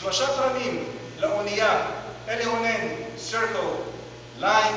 שלושה תרנים לאונייה, אלה אונן, circle, line